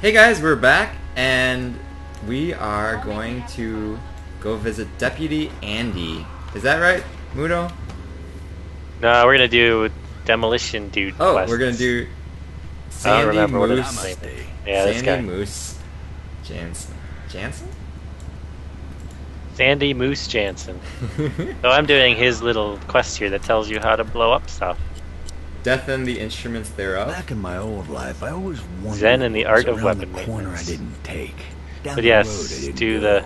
Hey guys, we're back, and we are going to go visit Deputy Andy. Is that right, Mudo? No, we're gonna do demolition dude. Oh, quests. we're gonna do I don't Sandy remember what Moose. his name is. Yeah, this Sandy guy. Moose Jansen. Jansen? Sandy Moose Jansen. So I'm doing his little quest here that tells you how to blow up stuff. Death and the instruments thereof. Back in my old life, I always wondered Zen and the art of around weapon the corner I didn't take. Down But the yes, road didn't do go. the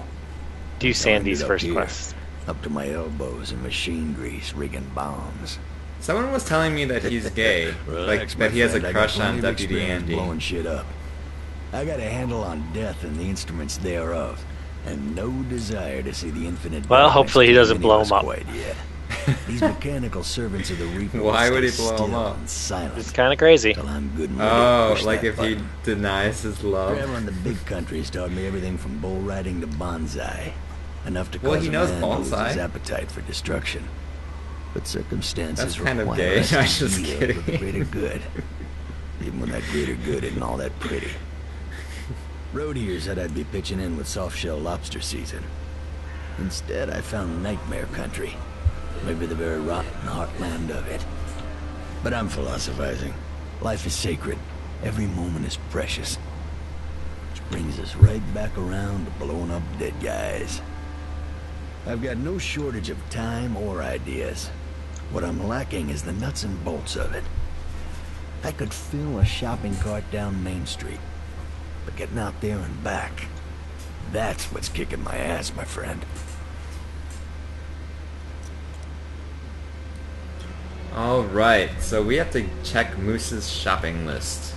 do Sandy's first here, quest. Up to my elbows in machine grease, rigging bombs. Someone was telling me that he's gay, Relax, like my that he has a friend, I got crush on of Deputy Andy. Blowing shit up. I got a handle on death and the instruments thereof, and no desire to see the infinite. Well, hopefully he doesn't blow of us him up. Quite yet. These mechanical servants of the Reaper. Why would he stay blow 'em still up? Silent. It's kind of crazy. I'm good and ready to Oh, like that if he denies his love. Traveling the big country's taught me everything from bull riding to bonsai. Enough to Well, cause he a knows man to lose bonsai. his appetite for destruction. But circumstances That's kind of require gay. us I'm to just yield for the kidding. greater good. Even when that greater good isn't all that pretty. Road here said I'd be pitching in with soft-shell lobster season. Instead, I found nightmare country. Maybe the very rotten heartland of it. But I'm philosophizing. Life is sacred. Every moment is precious. Which brings us right back around to blowing up dead guys. I've got no shortage of time or ideas. What I'm lacking is the nuts and bolts of it. I could fill a shopping cart down Main Street. But getting out there and back, that's what's kicking my ass, my friend. All right, so we have to check Moose's shopping list.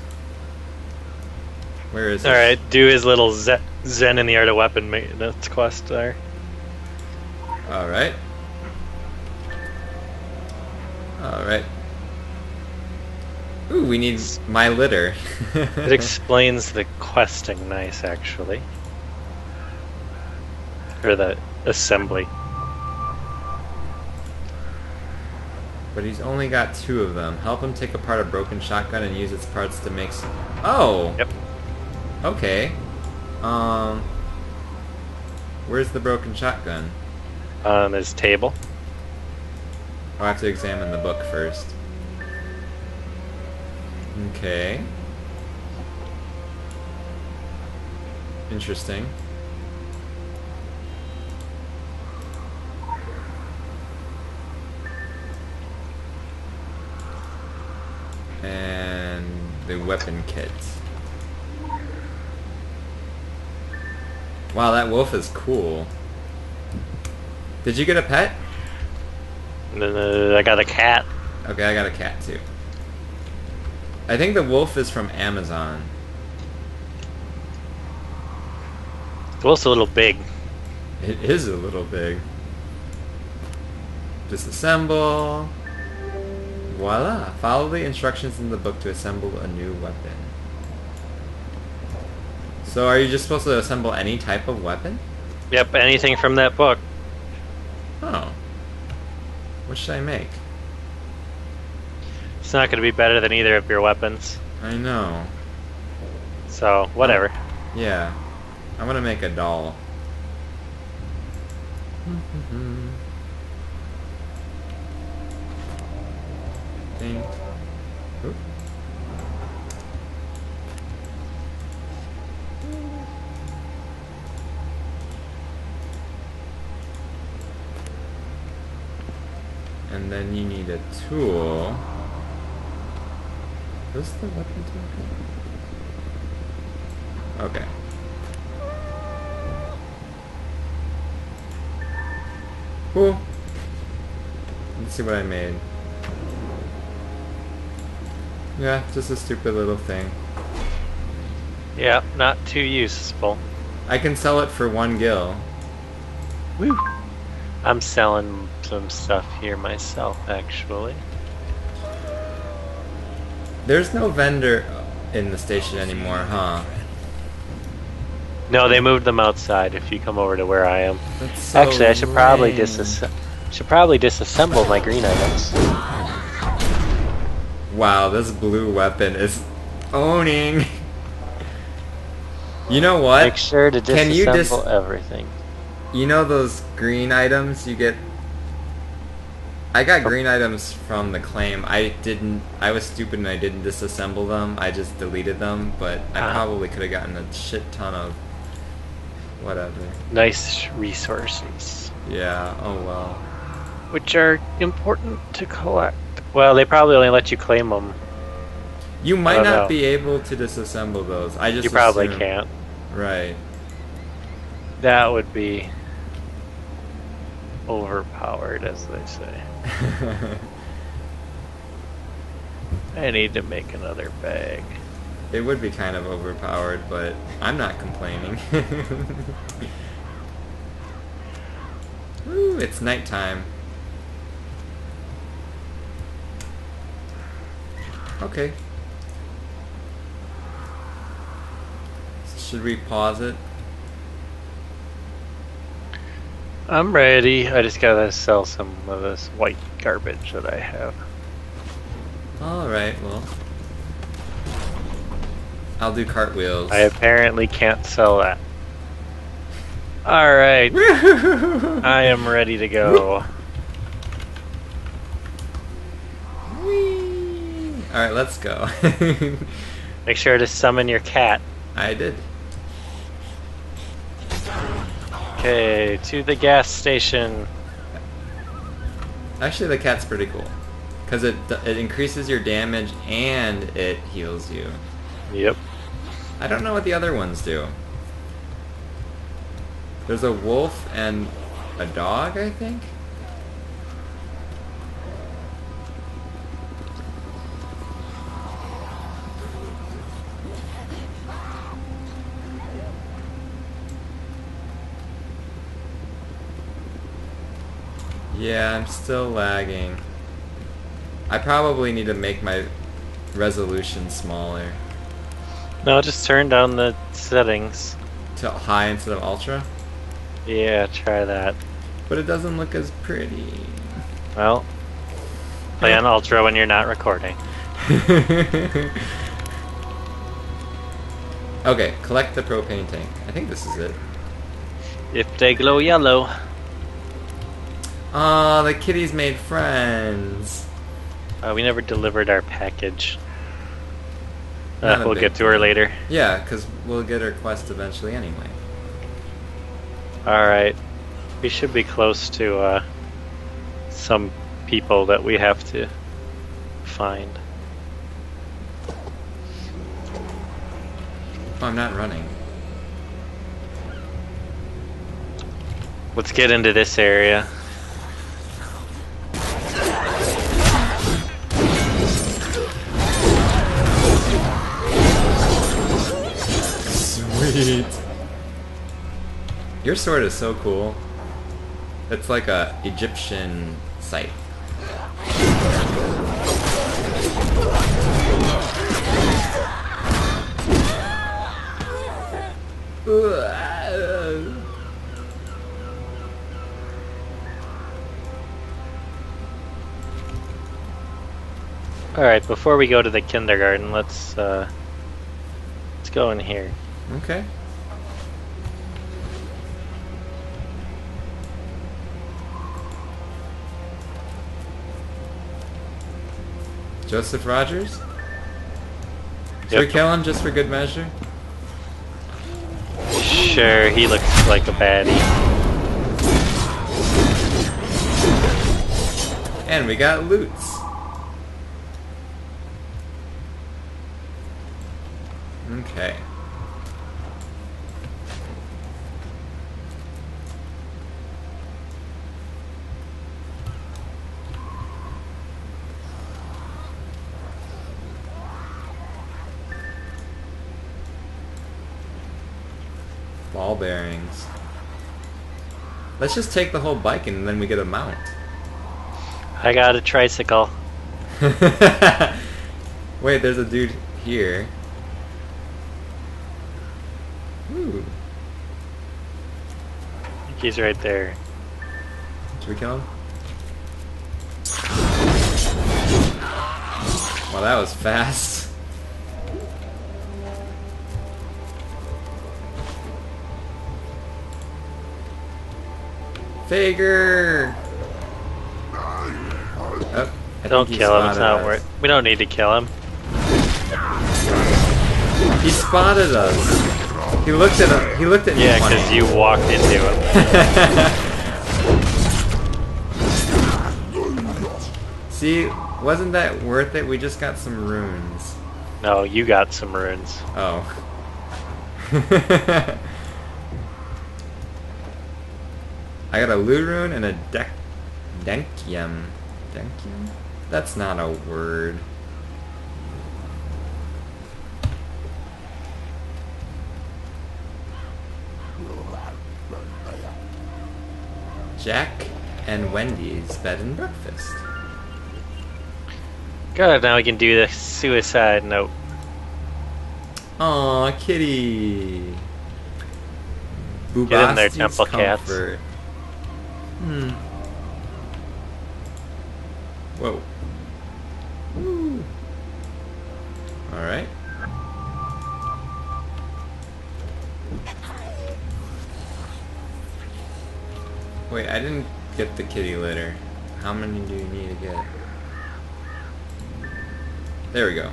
Where is it? All right, do his little Zen, Zen in the art of weapon maintenance quest there. All right. All right. Ooh, we need my litter. It explains the questing nice, actually, or the assembly. But he's only got two of them. Help him take apart a broken shotgun and use its parts to make. Oh. Yep. Okay. Um. Where's the broken shotgun? On his table. I'll have to examine the book first. Okay. Interesting. And the weapon kit. Wow, that wolf is cool. Did you get a pet? Uh, I got a cat. Okay, I got a cat too. I think the wolf is from Amazon. The wolf's a little big. It is a little big. Disassemble. Voila! Follow the instructions in the book to assemble a new weapon. So are you just supposed to assemble any type of weapon? Yep, anything from that book. Oh. What should I make? It's not going to be better than either of your weapons. I know. So, whatever. Yeah. I'm going to make a doll. And then you need a tool. What's the weapon tool? Okay. Cool. Let's see what I made. Yeah, just a stupid little thing. Yeah, not too useful. I can sell it for one gil. Woo! I'm selling some stuff here myself, actually. There's no vendor in the station anymore, huh? No, they moved them outside. If you come over to where I am, That's so actually, I should probably disas- should probably disassemble my green items. Wow, this blue weapon is owning. You know what? Make sure to Can disassemble you dis- everything. You know those green items you get? I got green items from the claim. I didn't. I was stupid and I didn't disassemble them. I just deleted them. But I Ah. probably could have gotten a shit ton of whatever. Nice resources, Yeah. Oh well. which are important to collect. Well, they probably only let you claim them. You might don't know. be able to disassemble those. I just You probably assumed- can't. Right. That would be overpowered, as they say. I need to make another bag. it would be kind of overpowered, but I'm not complaining. Woo, it's nighttime. Okay. Should we pause it? I'm ready. I just gotta sell some of this white garbage that I have. Alright, well. I'll do cartwheels. I apparently can't sell that. Alright, I am ready to go. Alright, let's go. Make sure to summon your cat. I did. Okay, to the gas station. Actually, the cat's pretty cool. Because it, it increases your damage and it heals you. Yep. I don't know what the other ones do. There's a wolf and a dog, I think? Yeah, I'm still lagging. I probably need to make my resolution smaller. No, just turn down the settings. To high instead of ultra? Yeah, try that. But it doesn't look as pretty. Well, play on ultra when you're not recording. okay, collect the propane tank. I think this is it. If they glow yellow. Aw, the kitties made friends. Uh, we never delivered our package. Uh, we'll get to her later. Yeah, because we'll get her quest eventually anyway. Alright. We should be close to uh, some people that we have to find. Oh, I'm not running. Let's get into this area. Sweet. Your sword is so cool. It's like a Egyptian site. Alright, before we go to the kindergarten, let's uh, let's go in here. Okay. Joseph Rogers? Should we Yep. kill him just for good measure? Sure, he looks like a baddie. And we got loots. Okay. Let's just take the whole bike and then we get a mount. I got a tricycle. Wait, there's a dude here. Ooh. I think he's right there. Should we kill him? Well, that was fast. Fager! Oh, I Don't kill him. It's not us. worth. We don't need to kill him. He spotted us. He looked at him. He looked at me Yeah, because you walked into him. See, wasn't that worth it? We just got some runes. No, you got some runes. Oh. I got a loot rune and a dec denkium. Denkium? That's not a word. Jack and Wendy's bed and breakfast. Good. Now we can do the suicide note. Aw, kitty. Get in there, temple cats. Hmm. Whoa. Woo. Alright. Wait, I didn't get the kitty litter. How many do you need to get? There we go.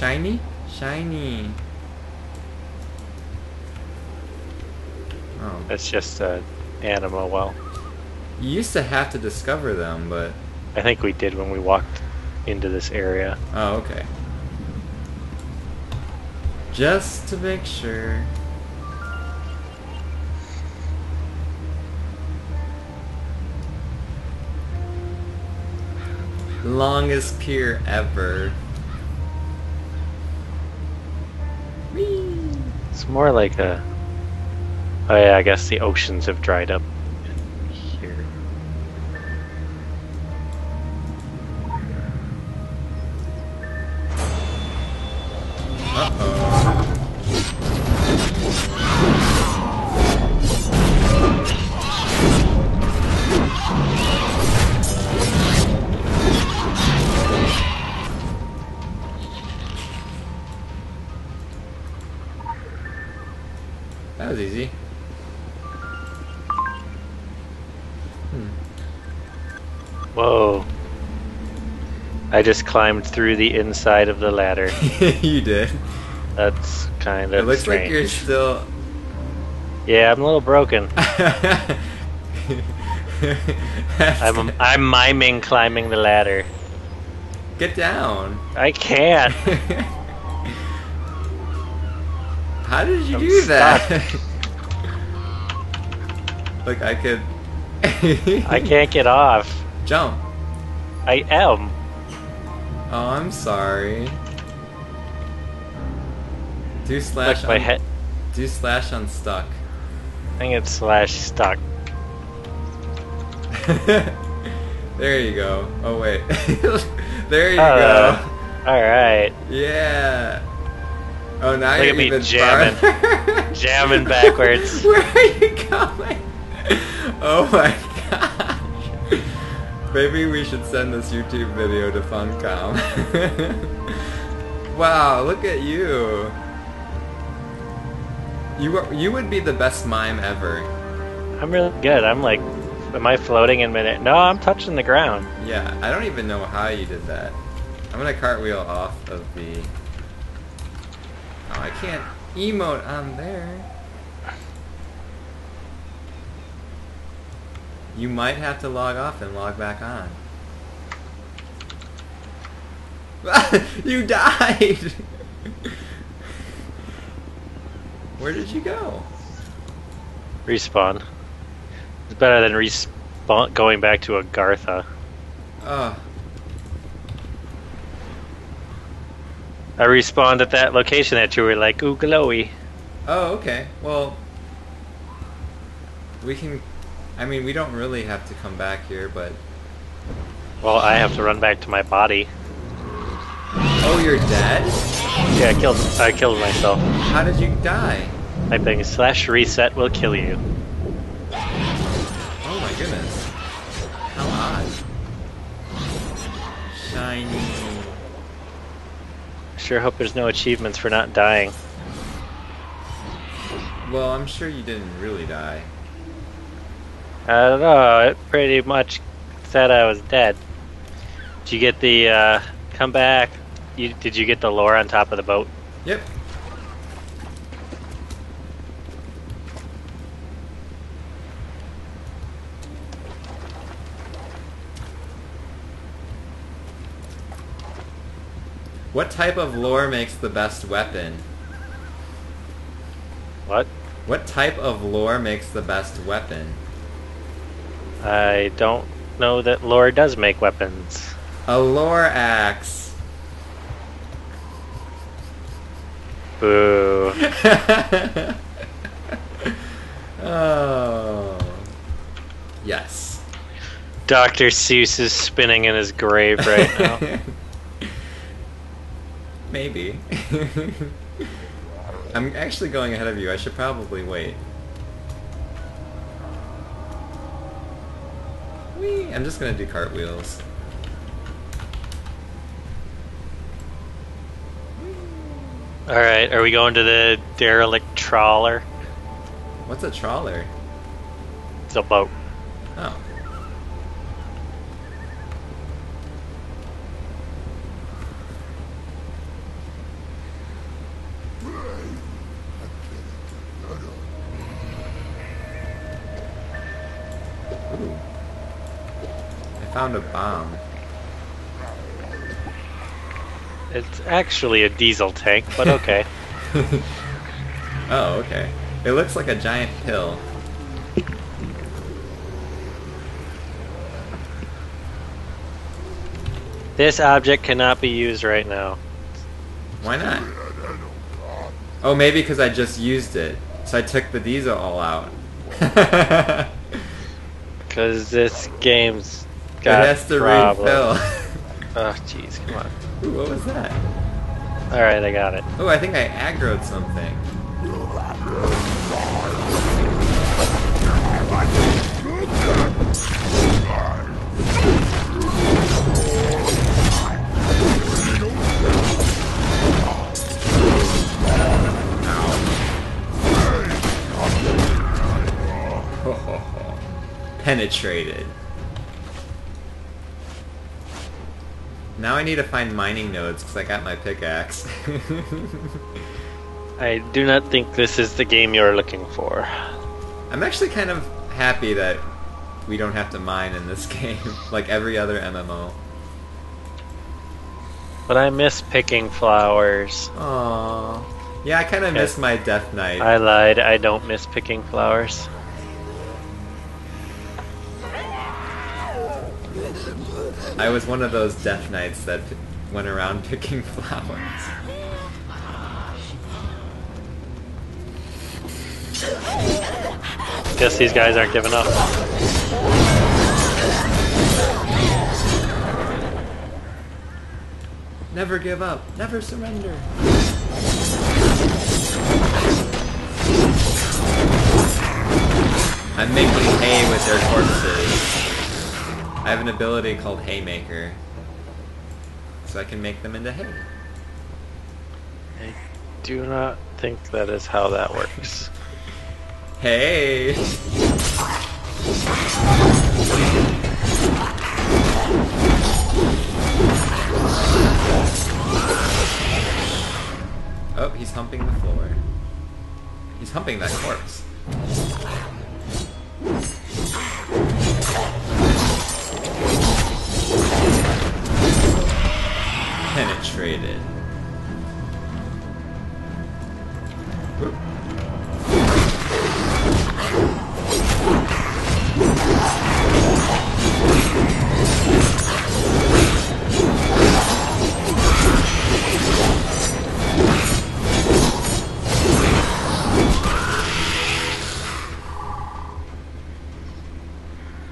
Shiny? Shiny. Oh. That's just uh, a animal. Well, You used to have to discover them, but... I think we did when we walked into this area. Oh, okay. Just to make sure. Longest pier ever. More like a. Oh yeah, I guess the oceans have dried up I just climbed through the inside of the ladder. you did. That's kind of. It looks strange. like you're still. Yeah, I'm a little broken. I'm. I'm miming climbing the ladder. Get down. I can't. How did you I'm do that? Look, I could. I can't get off. jump. I am. Oh, I'm sorry. Do slash Look, my head. do slash unstuck. I think it's slash stuck. there you go. Oh wait. there you Uh, go. All right, Yeah. Oh, now Look you're at me even jamming. Jamming backwards. Where are you going? Oh my. Maybe we should send this YouTube video to Funcom. wow, look at you. You are, you would be the best mime ever. I'm really good. I'm like, am I floating in minute? No, I'm touching the ground. Yeah, I don't even know how you did that. I'm gonna cartwheel off of the. Oh, I can't emote on there. You might have to log off and log back on. you died! Where did you go? Respawn. It's better than respawn going back to Agartha. Oh, I respawned at that location that you were like, ooh, glowy. oh, okay. Well, we can. I mean, we don't really have to come back here, but. Well, I have to run back to my body. Oh, you're dead? Yeah, I killed. I killed myself. How did you die? Typing slash reset will kill you. Oh my goodness. How odd. Shiny. Sure hope there's no achievements for not dying. Well, I'm sure you didn't really die. I don't know. It pretty much said I was dead. Did you get the uh, come back? You, did you get the lore on top of the boat? Yep. What type of lore makes the best weapon? What? What type of lore makes the best weapon? I don't know that lore does make weapons. A lore axe. Boo. oh. Yes. Dr. Seuss is spinning in his grave right now. Maybe. I'm actually going ahead of you. I should probably wait. I'm just gonna do cartwheels. Alright, are we going to the derelict trawler? What's a trawler? It's a boat. Oh. Found a bomb. It's actually a diesel tank, but okay. oh, okay. It looks like a giant pill. this object cannot be used right now. Why not? Oh, maybe because I just used it. So I took the diesel all out. Because this game's got has to problems. refill. Oh, jeez, come on. Ooh, what was that? Alright, I got it. Oh, I think I aggroed something. Penetrated. Now I need to find mining nodes because I got my pickaxe. I do not think this is the game you're looking for. I'm actually kind of happy that we don't have to mine in this game, like every other MMO. But I miss picking flowers. Aww. Yeah, I kind of miss my Death Knight. I lied, I don't miss picking flowers. I was one of those Death Knights that went around picking flowers. Guess these guys aren't giving up. Never give up. Never surrender. I'm making hay with their corpses. I have an ability called Haymaker. So I can make them into hay. I do not think that is how that works. Hey! Oh, he's humping the floor. He's humping that corpse. Penetrated.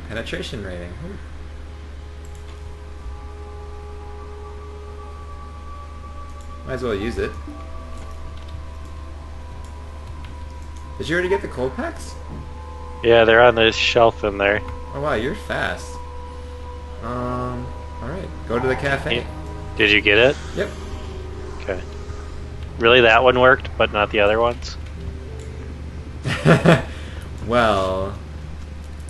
Penetration rating. Ooh. As well use it. Did you already get the cold packs? Yeah, they're on the shelf in there. Oh wow, you're fast. Um, alright. Go to the cafe. Did you get it? Yep. Okay. Really, that one worked, but not the other ones? well,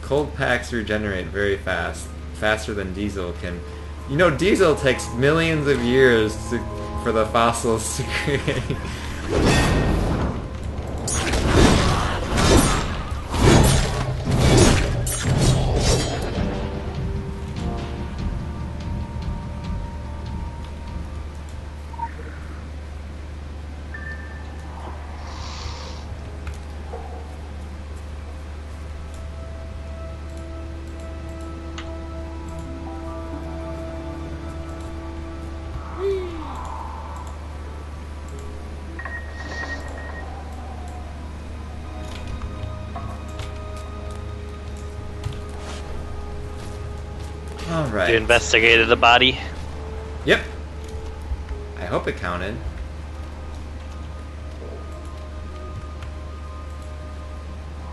cold packs regenerate very fast. Faster than diesel can. You know, diesel takes millions of years to, for the fossils to create. You investigated the body? Yep. I hope it counted.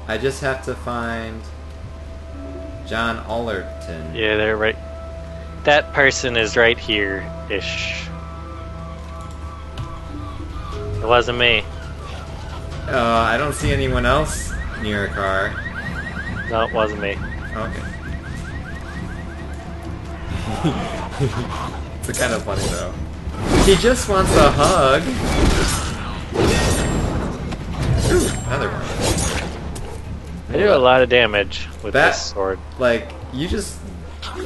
I just have to find John Allerton. Yeah, they're right. That person is right here ish. It wasn't me. Uh, I don't see anyone else near a car. No, it wasn't me. Okay. it's kind of funny though. He just wants a hug. Ooh, another one. I do a lot of damage with That- this sword. Like, you just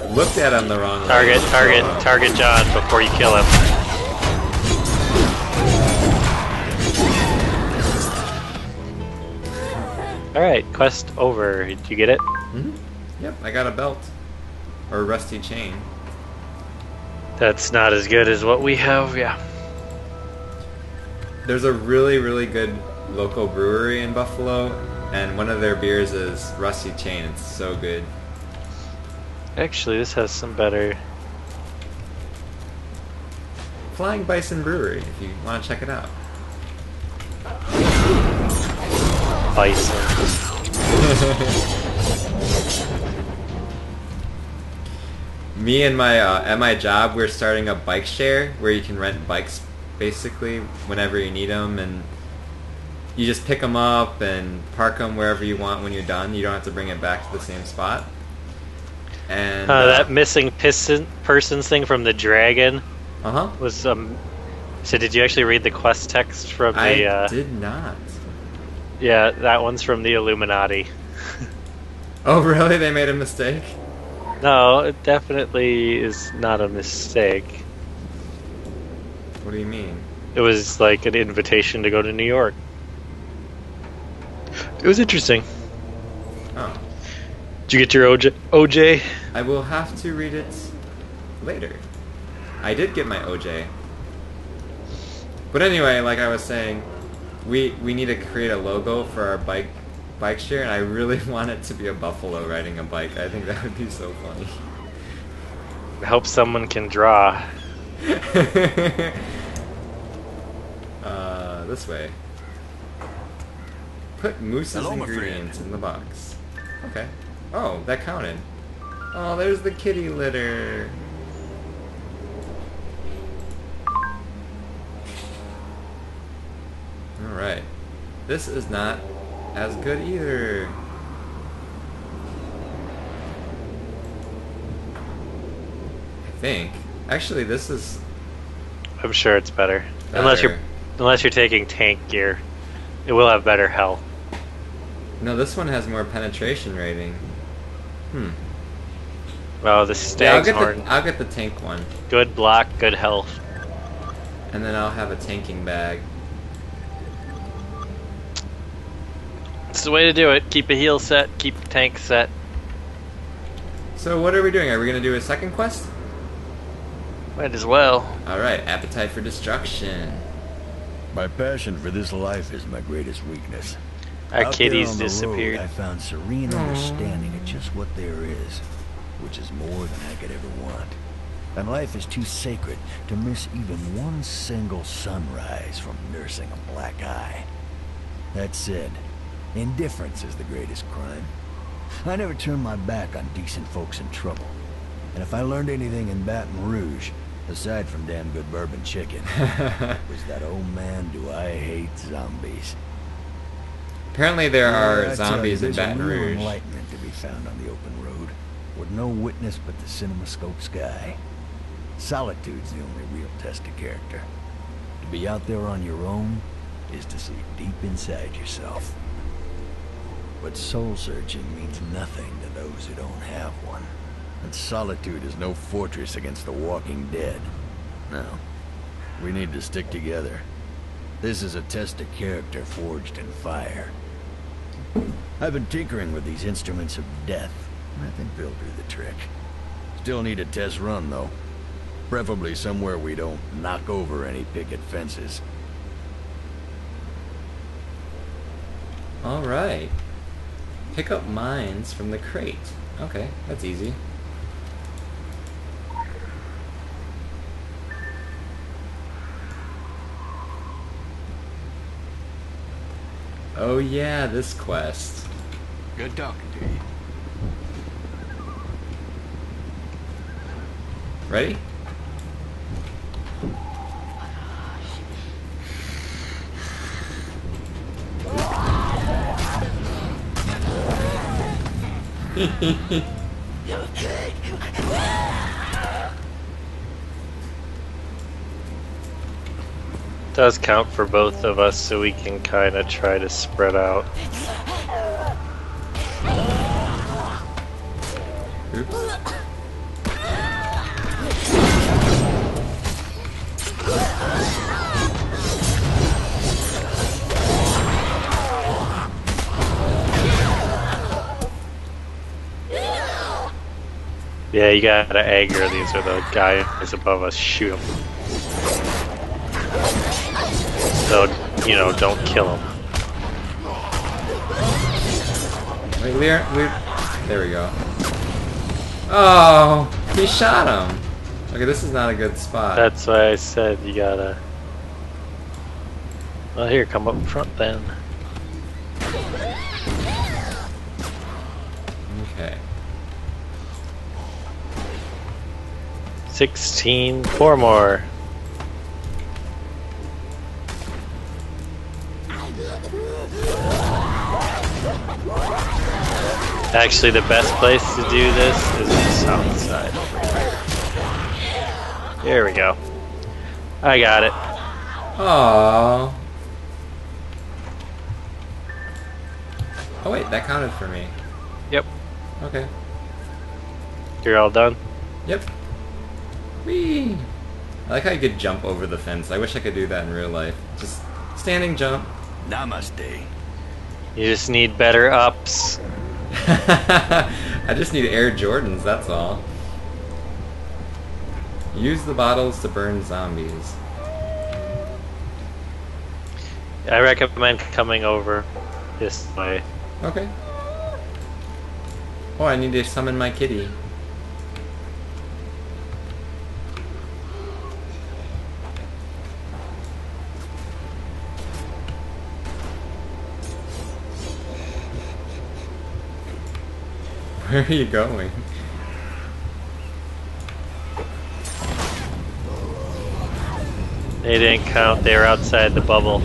looked at him the wrong way. Target, target, target John before you kill him. Alright, quest over. Did you get it? Mhm. Yep, I got a belt. Or a rusty chain. That's not as good as what we have, yeah. There's a really, really good local brewery in Buffalo, and one of their beers is Rusty Chain. It's so good. Actually, this has some better. Flying Bison Brewery, if you want to check it out. bison. Me and my uh, at my job, we're starting a bike share where you can rent bikes basically whenever you need them, and you just pick them up and park them wherever you want when you're done. You don't have to bring it back to the same spot. And Uh, that missing piston, persons thing from the dragon uh huh. was um. So did you actually read the quest text from the? I uh, did not. Yeah, that one's from the Illuminati. Oh really? They made a mistake. No, it definitely is not a mistake. What do you mean? It was like an invitation to go to New York. It was interesting. Oh, Did you get your OJ? OJ? I will have to read it later. I did get my OJ. But anyway, like I was saying, we we need to create a logo for our bike bike share, and I really want it to be a buffalo riding a bike. I think that would be so funny. I hope someone can draw. uh, this way. Put Moose's Hello, ingredients in the box. Okay. Oh, that counted. Oh, there's the kitty litter. Alright. This is not as good either. I think. Actually, this is I'm sure it's better. Unless you're unless you're taking tank gear, it will have better health. No, this one has more penetration rating. Hmm. Oh, the Yeah, I'll stag's get horn. the I'll get the tank one, Good block, good health. and then I'll have a tanking bag. It's the way to do it. Keep a heal set, keep the tank set. So what are we doing? Are we gonna do a second quest? Might as well. All right, appetite for destruction. My passion for this life is my greatest weakness. Our Out there kitties on the disappeared. Road, I found serene hmm. understanding of just what there is, which is more than I could ever want. And life is too sacred to miss even one single sunrise from nursing a black eye. That said, Indifference is the greatest crime. I never turn my back on decent folks in trouble. And if I learned anything in Baton Rouge, aside from damn good bourbon chicken, it was that, oh man, do I hate zombies. Apparently there are tell zombies you, in there's Baton Rouge. enlightenment to be found on the open road, with no witness but the cinemascope sky. Solitude's the only real test of character. To be out there on your own is to see deep inside yourself. But soul searching means nothing to those who don't have one. And solitude is no fortress against the walking dead. No. We need to stick together. This is a test of character forged in fire. I've been tinkering with these instruments of death. I think they'll do the trick. Still need a test run, though. Preferably somewhere we don't knock over any picket fences. Alright. Pick up mines from the crate. Okay, that's easy. Oh yeah, this quest. Good talking to you. Ready? Does count for both of us, so we can kind of try to spread out. Yeah, you gotta aggro these, or the guys above us shoot them. So, you know, don't kill them. Wait, Lear, Lear. There we go. Oh, he shot him. Okay, this is not a good spot. That's why I said you gotta. Well, here, come up front then. 16, four more. Actually, the best place to do this is the south side. There we go. I got it. Oh. Oh wait, that counted for me. Yep. Okay. You're all done? Yep. Whee! I like how you could jump over the fence. I wish I could do that in real life. Just standing jump. Namaste. You just need better ups. I just need Air Jordans, that's all. Use the bottles to burn zombies. I recommend coming over this way. Okay. Oh, I need to summon my kitty. Where are you going? They didn't count, they were outside the bubble.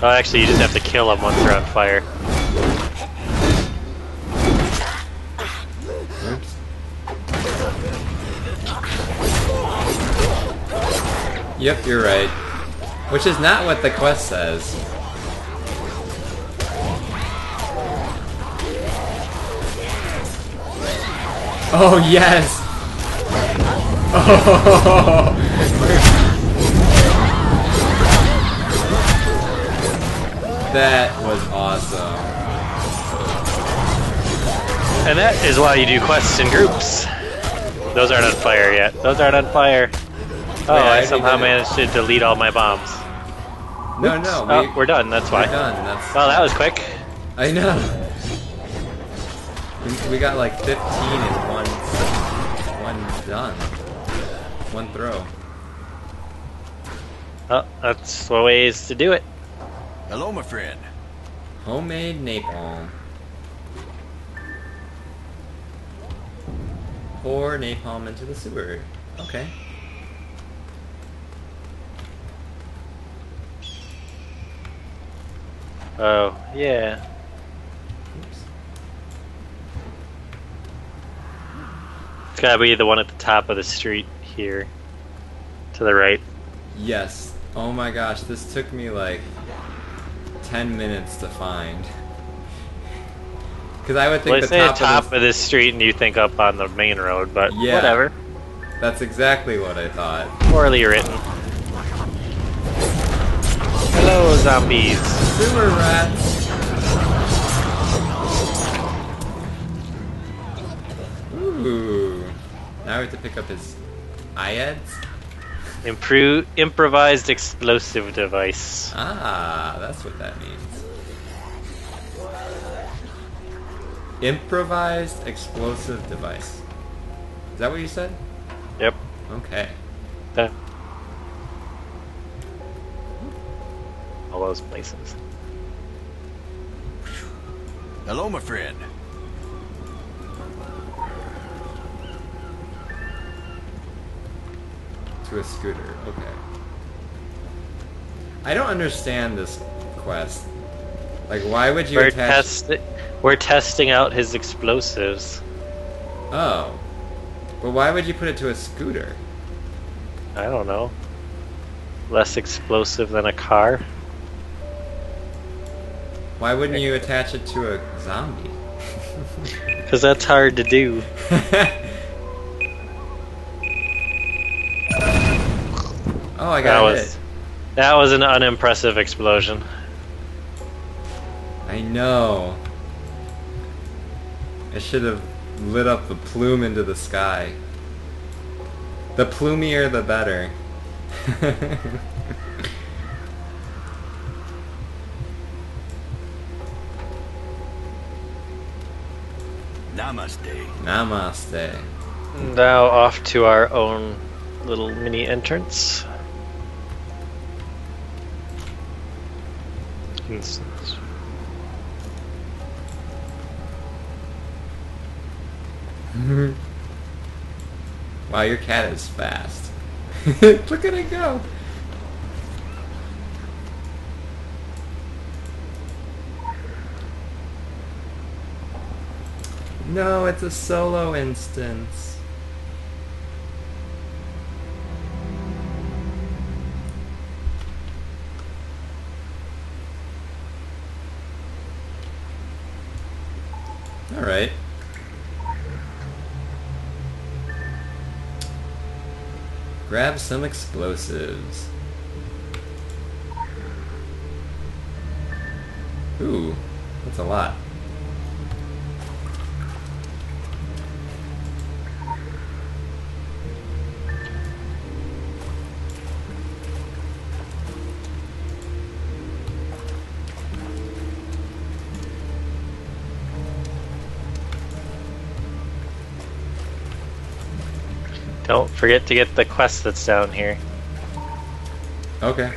Oh, actually, you just have to kill them once they're on fire. Oops. Yep, you're right. Which is not what the quest says. Oh, yes! Oh! that was awesome. And that is why you do quests in groups. Those aren't on fire yet. Those aren't on fire. Oh, Wait, I I somehow managed to delete all my bombs. No, no, we, oh, we're done, that's we're why. done. That's Well, that was quick. I know. We- We got like 15 in one one done. One throw. Oh, that's the ways to do it. Hello, my friend. Homemade napalm. Pour napalm into the sewer. Okay. Oh, yeah. It's gotta be the one at the top of the street here. To the right. Yes. Oh my gosh, this took me like 10 minutes to find. Because I would think Well, the top, the top of of this street and you think up on the main road, but Yeah. whatever. That's exactly what I thought. Poorly written. Hello, zombies. Sewer rats! Now we have to pick up his IEDs? Improve improvised explosive device. Ah, that's what that means. Improvised explosive device. Is that what you said? Yep. Okay. That- All those places. Hello, my friend. To a scooter. Okay. I don't understand this quest. Like, why would you We're attach? test we're testing out his explosives. Oh, but why would you put it to a scooter? I don't know. Less explosive than a car. Why wouldn't you attach it to a zombie? Because that's hard to do. I That was it. that was an unimpressive explosion. I know. I should have lit up the plume into the sky. The plumier, the better. Namaste. Namaste. Now off to our own little mini entrance. It's- wow, your cat is fast. Look at it go. No, it's a solo instance. Grab some explosives. Ooh, that's a lot. Don't forget to get the quest that's down here. Okay.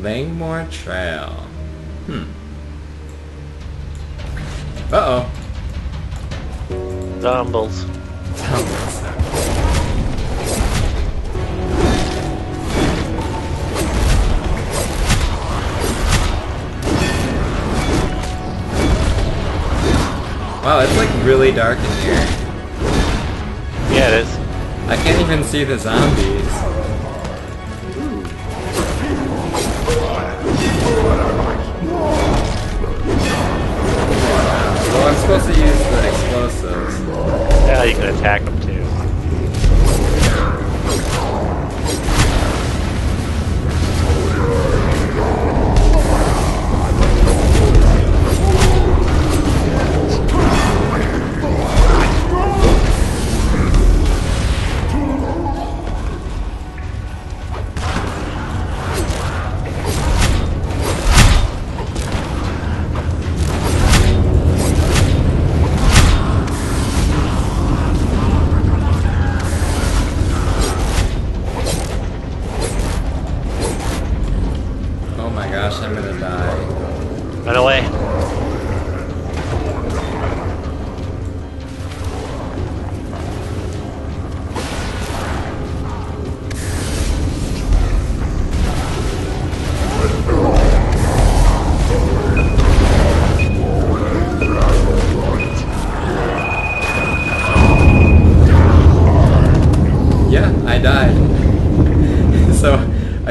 Langmore Trail. Uh oh. Zombles. Wow, it's like really dark in here. Yeah, it is. I can't even see the zombies. Well, I'm supposed to use the explosives. Yeah, you can attack them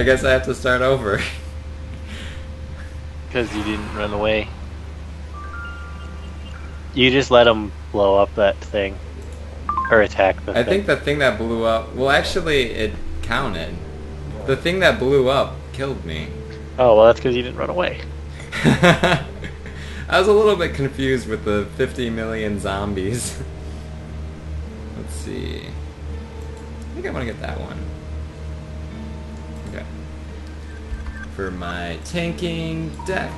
guess I have to start over. Because you didn't run away. You just let them blow up that thing. Or attack the I thing. think the thing that blew up. Well, actually, it counted. The thing that blew up killed me. Oh, well, that's because you didn't run away. I was a little bit confused with the 50 million zombies. Let's see. I think I want to get that one. For my tanking deck.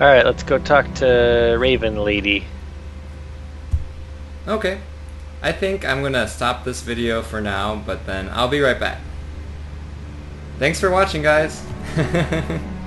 Alright, let's go talk to Raven Lady. Okay. I think I'm gonna stop this video for now, but then I'll be right back. Thanks for watching, guys.